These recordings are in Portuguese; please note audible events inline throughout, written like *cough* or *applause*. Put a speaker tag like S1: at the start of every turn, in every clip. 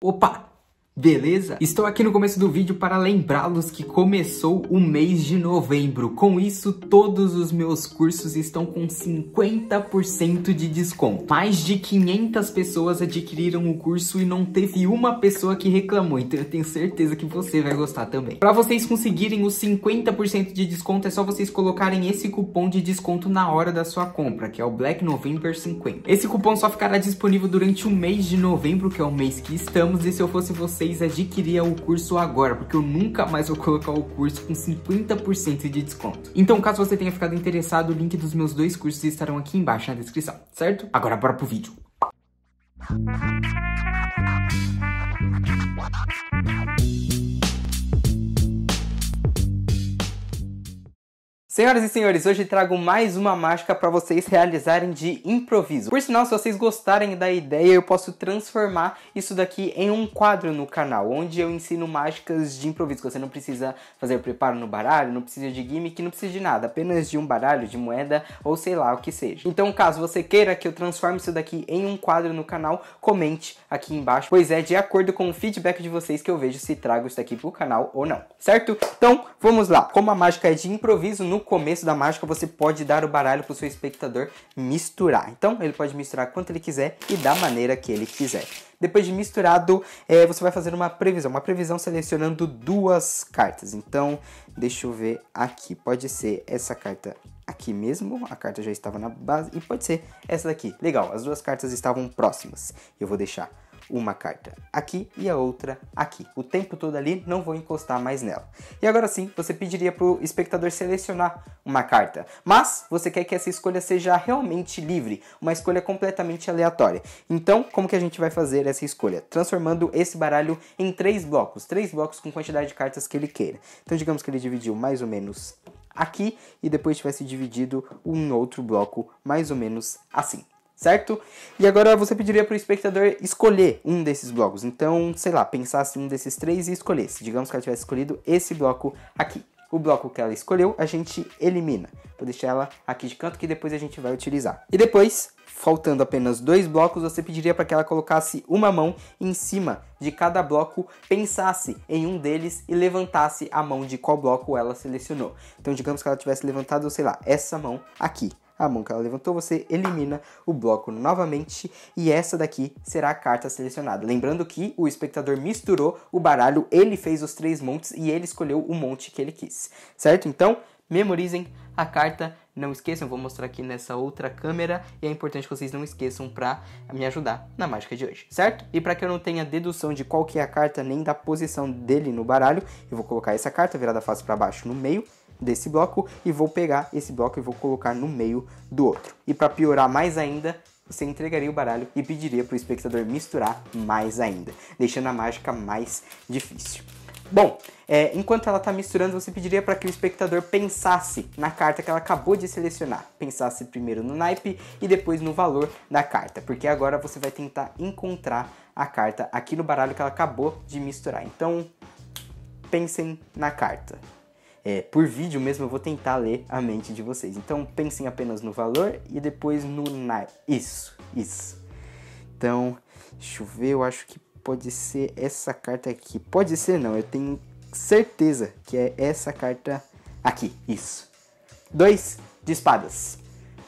S1: Opa! Beleza? Estou aqui no começo do vídeo para lembrá-los que começou o mês de novembro. Com isso, todos os meus cursos estão com 50% de desconto. Mais de 500 pessoas adquiriram o curso e não teve uma pessoa que reclamou, então eu tenho certeza que você vai gostar também. Para vocês conseguirem os 50% de desconto, é só vocês colocarem esse cupom de desconto na hora da sua compra, que é o Black November 50. Esse cupom só ficará disponível durante o mês de novembro, que é o mês que estamos, e se eu fosse você, vocês adquiriam o curso agora, porque eu nunca mais vou colocar o curso com 50% de desconto. Então, caso você tenha ficado interessado, o link dos meus dois cursos estarão aqui embaixo na descrição, certo? Agora bora pro vídeo. Senhoras e senhores, hoje trago mais uma mágica para vocês realizarem de improviso. Por sinal, se vocês gostarem da ideia, eu posso transformar isso daqui em um quadro no canal, onde eu ensino mágicas de improviso. Você não precisa fazer preparo no baralho, não precisa de gimmick, não precisa de nada, apenas de um baralho, de moeda ou sei lá o que seja. Então, caso você queira que eu transforme isso daqui em um quadro no canal, comente aqui embaixo, pois é de acordo com o feedback de vocês que eu vejo se trago isso daqui pro canal ou não, certo? Então, vamos lá. Como a mágica é de improviso, no começo da mágica você pode dar o baralho para o seu espectador misturar. Então ele pode misturar quanto ele quiser e da maneira que ele quiser. Depois de misturado, é, você vai fazer uma previsão. Uma previsão selecionando duas cartas. Então, deixa eu ver aqui. Pode ser essa carta aqui mesmo. A carta já estava na base. E pode ser essa daqui. Legal, as duas cartas estavam próximas. Eu vou deixar uma carta aqui e a outra aqui. O tempo todo ali, não vou encostar mais nela. E agora sim, você pediria para o espectador selecionar uma carta, mas você quer que essa escolha seja realmente livre, uma escolha completamente aleatória. Então, como que a gente vai fazer essa escolha? Transformando esse baralho em três blocos, três blocos com quantidade de cartas que ele queira. Então, digamos que ele dividiu mais ou menos aqui e depois tivesse dividido um outro bloco mais ou menos assim certo? E agora você pediria para o espectador escolher um desses blocos. Então, sei lá, pensasse um desses três e escolhesse. Digamos que ela tivesse escolhido esse bloco aqui. O bloco que ela escolheu, a gente elimina. Vou deixar ela aqui de canto que depois a gente vai utilizar. E depois, faltando apenas dois blocos, você pediria para que ela colocasse uma mão em cima de cada bloco, pensasse em um deles e levantasse a mão de qual bloco ela selecionou. Então, digamos que ela tivesse levantado, sei lá, essa mão aqui a mão que ela levantou, você elimina o bloco novamente e essa daqui será a carta selecionada. Lembrando que o espectador misturou o baralho, ele fez os três montes e ele escolheu o monte que ele quis, certo? Então, memorizem a carta, não esqueçam, vou mostrar aqui nessa outra câmera e é importante que vocês não esqueçam para me ajudar na mágica de hoje, certo? E para que eu não tenha dedução de qual que é a carta nem da posição dele no baralho, eu vou colocar essa carta virada face para baixo no meio desse bloco e vou pegar esse bloco e vou colocar no meio do outro. E para piorar mais ainda, você entregaria o baralho e pediria para o espectador misturar mais ainda, deixando a mágica mais difícil. Bom, é, enquanto ela está misturando, você pediria para que o espectador pensasse na carta que ela acabou de selecionar. Pensasse primeiro no naipe e depois no valor da carta, porque agora você vai tentar encontrar a carta aqui no baralho que ela acabou de misturar. Então, pensem na carta é, por vídeo mesmo eu vou tentar ler a mente de vocês. Então pensem apenas no valor e depois no na isso, isso. Então, deixa eu ver, eu acho que pode ser essa carta aqui. Pode ser não, eu tenho certeza que é essa carta aqui, isso. Dois de espadas.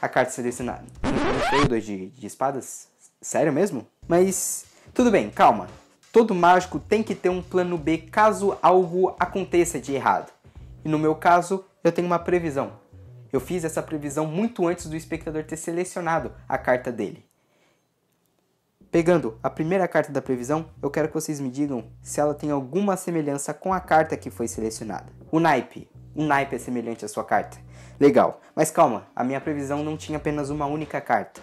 S1: A carta selecionada. Não foi o dois de, de espadas? Sério mesmo? Mas tudo bem, calma. Todo mágico tem que ter um plano B caso algo aconteça de errado. E no meu caso, eu tenho uma previsão. Eu fiz essa previsão muito antes do espectador ter selecionado a carta dele. Pegando a primeira carta da previsão, eu quero que vocês me digam se ela tem alguma semelhança com a carta que foi selecionada. O naipe. Um naipe é semelhante à sua carta. Legal, mas calma, a minha previsão não tinha apenas uma única carta.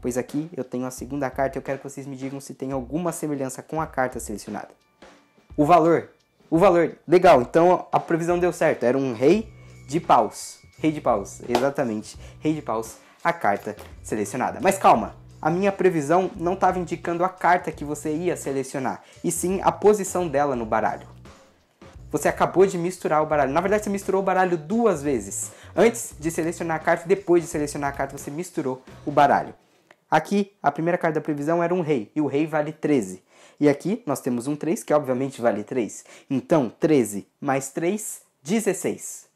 S1: Pois aqui eu tenho a segunda carta e eu quero que vocês me digam se tem alguma semelhança com a carta selecionada. O valor o valor. Legal, então a previsão deu certo. Era um rei de paus. Rei de paus, exatamente. Rei de paus, a carta selecionada. Mas calma, a minha previsão não estava indicando a carta que você ia selecionar, e sim a posição dela no baralho. Você acabou de misturar o baralho. Na verdade, você misturou o baralho duas vezes. Antes de selecionar a carta e depois de selecionar a carta, você misturou o baralho. aqui a primeira carta da previsão era um rei, e o rei vale 13. E aqui nós temos um 3, que obviamente vale 3. Então, 13 mais 3, 16.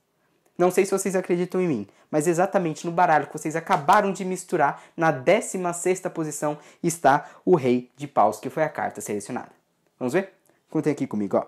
S1: Não sei se vocês acreditam em mim, mas exatamente no baralho que vocês acabaram de misturar, na 16ª posição, está o rei de paus, que foi a carta selecionada. Vamos ver? Contem aqui comigo, ó.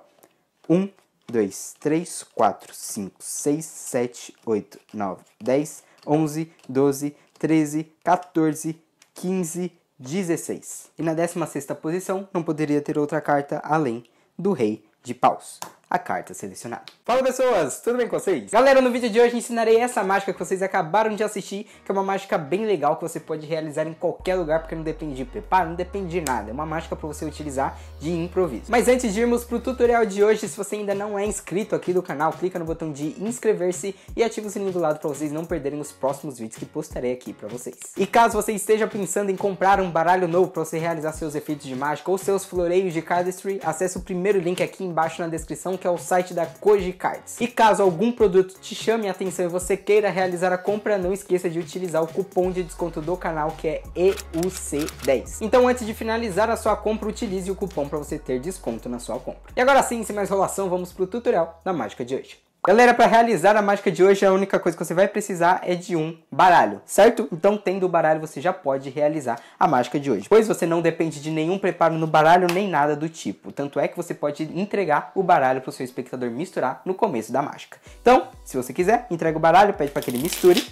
S1: 1, 2, 3, 4, 5, 6, 7, 8, 9, 10, 11, 12, 13, 14, 15, 16. E na 16ª posição não poderia ter outra carta além do rei de paus a carta selecionada. Fala pessoas, tudo bem com vocês? Galera, no vídeo de hoje ensinarei essa mágica que vocês acabaram de assistir, que é uma mágica bem legal que você pode realizar em qualquer lugar, porque não depende de preparo, não depende de nada, é uma mágica para você utilizar de improviso. Mas antes de irmos pro tutorial de hoje, se você ainda não é inscrito aqui do canal, clica no botão de inscrever-se e ativa o sininho do lado para vocês não perderem os próximos vídeos que postarei aqui para vocês. E caso você esteja pensando em comprar um baralho novo para você realizar seus efeitos de mágica ou seus floreios de cardistry, acesse o primeiro link aqui embaixo na descrição que é o site da Koji Cards. E caso algum produto te chame a atenção e você queira realizar a compra, não esqueça de utilizar o cupom de desconto do canal que é EUC10. Então antes de finalizar a sua compra, utilize o cupom para você ter desconto na sua compra. E agora sim, sem mais enrolação, vamos para o tutorial da mágica de hoje. Galera, para realizar a mágica de hoje, a única coisa que você vai precisar é de um baralho, certo? Então, tendo o baralho, você já pode realizar a mágica de hoje. Pois você não depende de nenhum preparo no baralho, nem nada do tipo. Tanto é que você pode entregar o baralho para o seu espectador misturar no começo da mágica. Então, se você quiser, entrega o baralho, pede para que ele misture.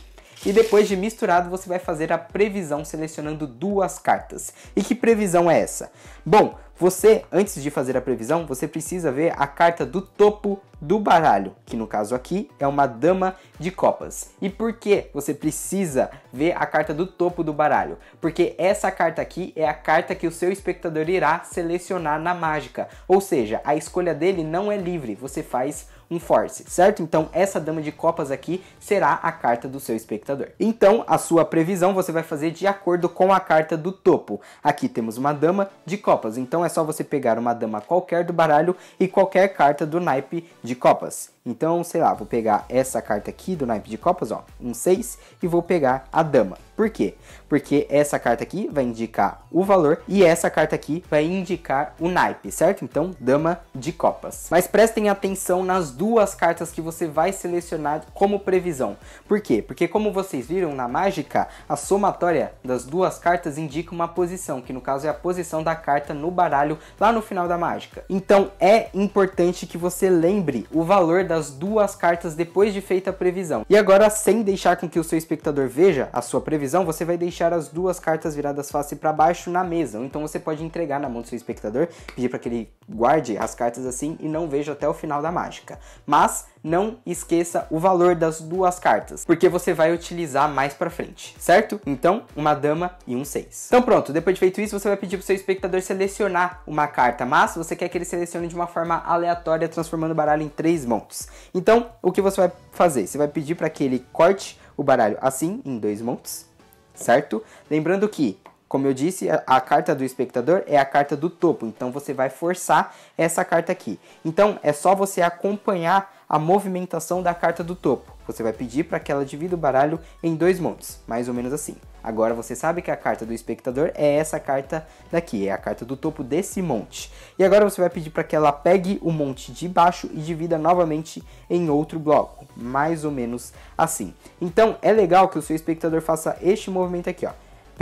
S1: E depois de misturado, você vai fazer a previsão selecionando duas cartas. E que previsão é essa? Bom, você, antes de fazer a previsão, você precisa ver a carta do topo do baralho, que no caso aqui é uma dama de copas. E por que você precisa ver a carta do topo do baralho? Porque essa carta aqui é a carta que o seu espectador irá selecionar na mágica. Ou seja, a escolha dele não é livre, você faz um force, certo? Então essa dama de copas aqui será a carta do seu espectador. Então a sua previsão você vai fazer de acordo com a carta do topo. Aqui temos uma dama de copas, então é só você pegar uma dama qualquer do baralho e qualquer carta do naipe de copas. Então, sei lá, vou pegar essa carta aqui do naipe de copas, ó, um 6, e vou pegar a dama. Por quê? Porque essa carta aqui vai indicar o valor e essa carta aqui vai indicar o naipe, certo? Então, dama de copas. Mas prestem atenção nas duas cartas que você vai selecionar como previsão. Por quê? Porque como vocês viram na mágica, a somatória das duas cartas indica uma posição, que no caso é a posição da carta no baralho lá no final da mágica. Então, é importante que você lembre o valor das duas cartas depois de feita a previsão. E agora, sem deixar com que o seu espectador veja a sua previsão, você vai deixar as duas cartas viradas face para baixo na mesa. Então você pode entregar na mão do seu espectador, pedir para que ele guarde as cartas assim e não veja até o final da mágica. Mas não esqueça o valor das duas cartas, porque você vai utilizar mais para frente, certo? Então, uma dama e um 6. Então pronto, depois de feito isso, você vai pedir para o seu espectador selecionar uma carta, mas você quer que ele selecione de uma forma aleatória, transformando o baralho em três montes. Então, o que você vai fazer? Você vai pedir para que ele corte o baralho assim, em dois montes, certo? Lembrando que como eu disse, a, carta do espectador é a carta do topo, então você vai forçar essa carta aqui. Então é só você acompanhar a movimentação da carta do topo. Você vai pedir para que ela divida o baralho em dois montes, mais ou menos assim. Agora você sabe que a carta do espectador é essa carta daqui, é a carta do topo desse monte. E agora você vai pedir para que ela pegue o monte de baixo e divida novamente em outro bloco, mais ou menos assim. Então é legal que o seu espectador faça este movimento aqui, ó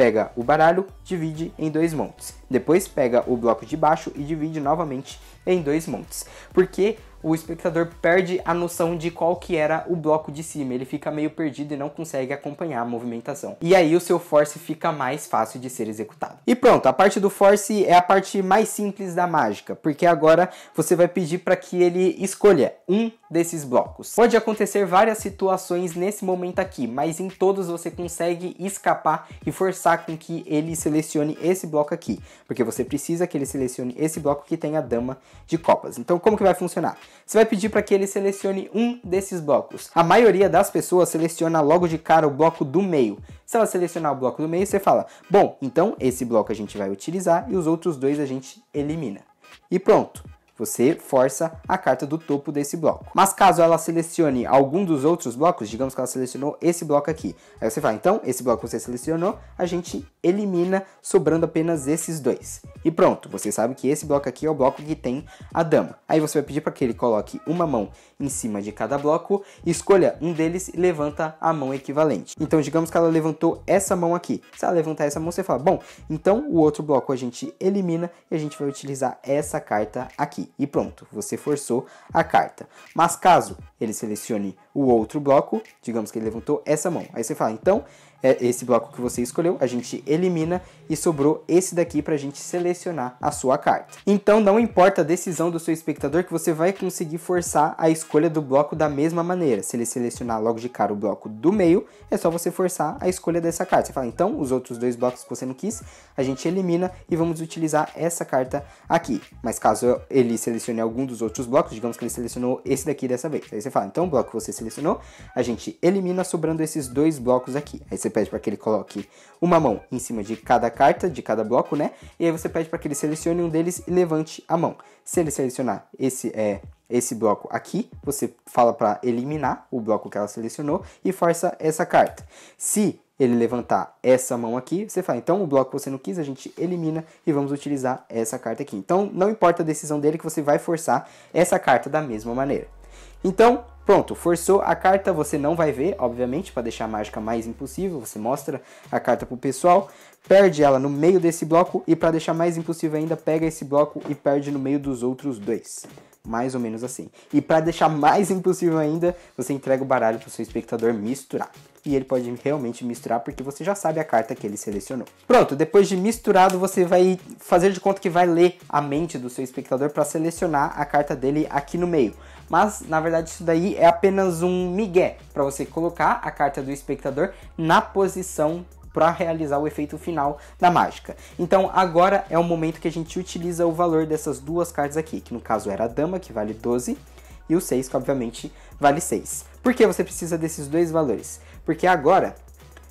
S1: pega o baralho, divide em dois montes. Depois pega o bloco de baixo e divide novamente em dois montes. Porque o espectador perde a noção de qual que era o bloco de cima, ele fica meio perdido e não consegue acompanhar a movimentação. E aí o seu force fica mais fácil de ser executado. E pronto, a parte do force é a parte mais simples da mágica, porque agora você vai pedir para que ele escolha um desses blocos. Pode acontecer várias situações nesse momento aqui, mas em todos você consegue escapar e forçar com que ele selecione esse bloco aqui, porque você precisa que ele selecione esse bloco que tem a dama de copas. Então como que vai funcionar? Você vai pedir para que ele selecione um desses blocos. A maioria das pessoas seleciona logo de cara o bloco do meio. Se ela selecionar o bloco do meio, você fala: "Bom, então esse bloco a gente vai utilizar e os outros dois a gente elimina". E pronto. Você força a carta do topo desse bloco. Mas caso ela selecione algum dos outros blocos, digamos que ela selecionou esse bloco aqui, aí você fala, então, esse bloco você selecionou, a gente elimina, sobrando apenas esses dois. E pronto, você sabe que esse bloco aqui é o bloco que tem a dama. Aí você vai pedir para que ele coloque uma mão em cima de cada bloco, escolha um deles e levanta a mão equivalente. Então, digamos que ela levantou essa mão aqui. Se ela levantar essa mão, você fala, bom, então o outro bloco a gente elimina e a gente vai utilizar essa carta aqui. E pronto, você forçou a carta. Mas caso ele selecione o outro bloco, digamos que ele levantou essa mão. Aí você fala, então esse bloco que você escolheu, a gente elimina e sobrou esse daqui para a gente selecionar a sua carta. Então não importa a decisão do seu espectador que você vai conseguir forçar a escolha do bloco da mesma maneira. Se ele selecionar logo de cara o bloco do meio, é só você forçar a escolha dessa carta. Você fala, então os outros dois blocos que você não quis, a gente elimina e vamos utilizar essa carta aqui. Mas caso ele selecione algum dos outros blocos, digamos que ele selecionou esse daqui dessa vez. Aí você fala, então o bloco que você selecionou, a gente elimina sobrando esses dois blocos aqui. Aí você você pede para que ele coloque uma mão em cima de cada carta, de cada bloco, né? E aí você pede para que ele selecione um deles e levante a mão. Se ele selecionar esse é esse bloco aqui, você fala para eliminar o bloco que ela selecionou e força essa carta. Se ele levantar essa mão aqui, você fala, então o bloco que você não quis, a gente elimina e vamos utilizar essa carta aqui. Então não importa a decisão dele que você vai forçar essa carta da mesma maneira. Então, Pronto, forçou a carta, você não vai ver, obviamente, para deixar a mágica mais impossível, você mostra a carta pro pessoal, perde ela no meio desse bloco e para deixar mais impossível ainda, pega esse bloco e perde no meio dos outros dois. Mais ou menos assim. E para deixar mais *laughs* impossível ainda, você entrega o baralho pro seu espectador misturar. E ele pode realmente misturar porque você já sabe a carta que ele selecionou. Pronto, depois de misturado, você vai fazer de conta que vai ler a mente do seu espectador para selecionar a carta dele aqui no meio mas na verdade isso daí é apenas um migué para você colocar a carta do espectador na posição para realizar o efeito final da mágica. Então agora é o momento que a gente utiliza o valor dessas duas cartas aqui, que no caso era a dama, que vale 12, e o 6, que obviamente vale 6. Por que você precisa desses dois valores? Porque agora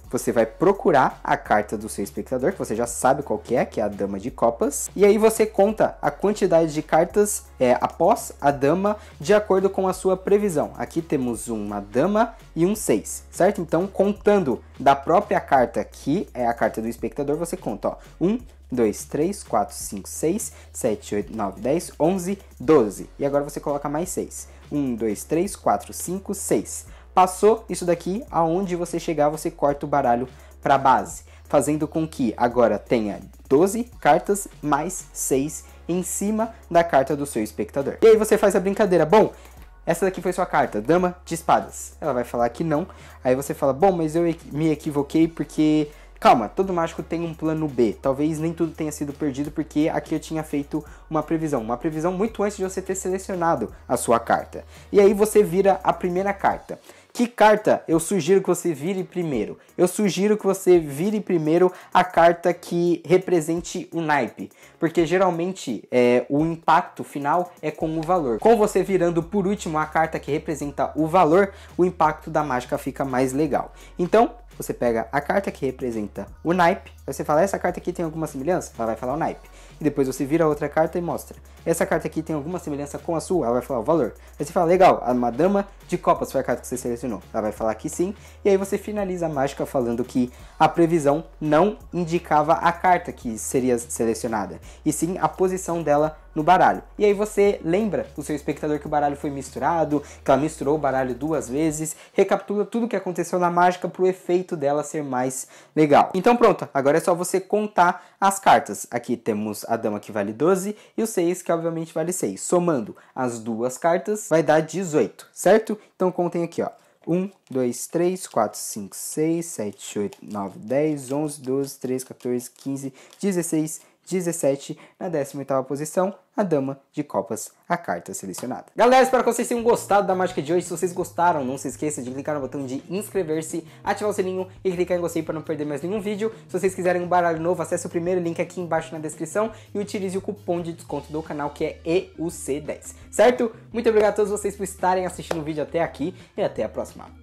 S1: você vai procurar a carta do seu espectador, que você já sabe qual que é, que é a dama de copas, e aí você conta a quantidade de cartas é, após a dama de acordo com a sua previsão. Aqui temos uma dama e um 6, certo? Então, contando da própria carta, que é a carta do espectador, você conta, ó, 1, 2, 3, 4, 5, 6, 7, 8, 9, 10, 11, 12. E agora você coloca mais 6. 1, 2, 3, 4, 5, 6. Passou isso daqui, aonde você chegar, você corta o baralho para base, fazendo com que agora tenha 12 cartas mais 6 em cima da carta do seu espectador. E aí você faz a brincadeira. Bom, essa daqui foi sua carta, dama de espadas. Ela vai falar que não. Aí você fala: "Bom, mas eu me equivoquei porque Calma, todo mágico tem um plano B. Talvez nem tudo tenha sido perdido, porque aqui eu tinha feito uma previsão. Uma previsão muito antes de você ter selecionado a sua carta. E aí você vira a primeira carta. Que carta eu sugiro que você vire primeiro? Eu sugiro que você vire primeiro a carta que represente o naipe, porque geralmente é, o impacto final é com o valor. Com você virando por último a carta que representa o valor, o impacto da mágica fica mais legal. Então, você pega a carta que representa o naipe, você fala, essa carta aqui tem alguma semelhança? Ela vai falar o naipe. E depois você vira outra carta e mostra. Essa carta aqui tem alguma semelhança com a sua? Ela vai falar o valor. Aí você fala, legal, uma dama de copas foi a carta que você selecionou. Ela vai falar que sim. E aí você finaliza a mágica falando que a previsão não indicava a carta que seria selecionada, e sim a posição dela no baralho. E aí você lembra o seu espectador que o baralho foi misturado, que ela misturou o baralho duas vezes, recapitula tudo o que aconteceu na mágica para o efeito dela ser mais legal. Então pronto, agora é só você contar as cartas. Aqui temos a dama que vale 12 e o 6 que obviamente vale 6. Somando as duas cartas vai dar 18, certo? Então contem aqui, ó. 1, 2, 3, 4, 5, 6, 7, 8, 9, 10, 11, 12, 13, 14, 15, 16, 17, na 18ª posição, a Dama de Copas, a carta selecionada. Galera, espero que vocês tenham gostado da mágica de hoje. Se vocês gostaram, não se esqueça de clicar no botão de inscrever-se, ativar o sininho e clicar em gostei para não perder mais nenhum vídeo. Se vocês quiserem um baralho novo, acesse o primeiro link aqui embaixo na descrição e utilize o cupom de desconto do canal que é EUC10, certo? Muito obrigado a todos vocês por estarem assistindo o vídeo até aqui e até a próxima.